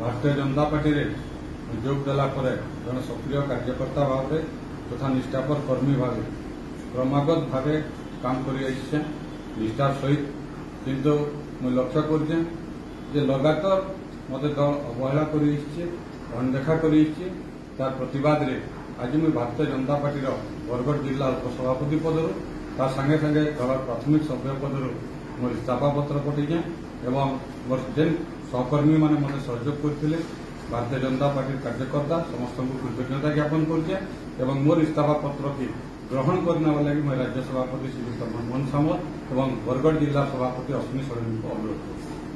ભારતીય જનતા પાર્ટીરે যোগ দেলা পরে জনে সক্রিয় কার্যকর্তা ভাবে তথা নিষ্ঠাপর কর্মী ভাবে ক্রমাগত ভাবে কাম করে আসছে নিষ্ঠার সহিত কিন্তু মু লক্ষ্য করছে যে লগাতার মতো দল অবহেলা করে আসছে অনদেখা করে আসছে তার প্রতবাদে আজ মু ভারতীয় জনতা পার্টির বরগড় জেলা উপসভাপতি পদর তার সাথে সাথে দলর প্রাথমিক সভ্য পদর ମୋର ଇସ୍ତଫାପତ୍ର ପଠାଇଛେଁ ଏବଂ ମୋର ଯେନ୍ ସହକର୍ମୀମାନେ ମୋତେ ସହଯୋଗ କରିଥିଲେ ଭାରତୀୟ ଜନତା ପାର୍ଟିର କାର୍ଯ୍ୟକର୍ତ୍ତା ସମସ୍ତଙ୍କୁ କୃତଜ୍ଞତା ଜ୍ଞାପନ କରୁଛେଁ ଏବଂ ମୋର ଇସ୍ତଫାପତ୍ରକେ ଗ୍ରହଣ କରିନେବା ଲାଗି ମୁଁ ରାଜ୍ୟ ସଭାପତି ଶ୍ରୀଯୁକ୍ତ ମନମୋହନ ସାମଲ ଏବଂ ବରଗଡ଼ ଜିଲ୍ଲା ସଭାପତି ଅଶ୍ୱିନୀ ଷଡ଼ଙ୍ଗୀଙ୍କୁ ଅନୁରୋଧ କରୁଛି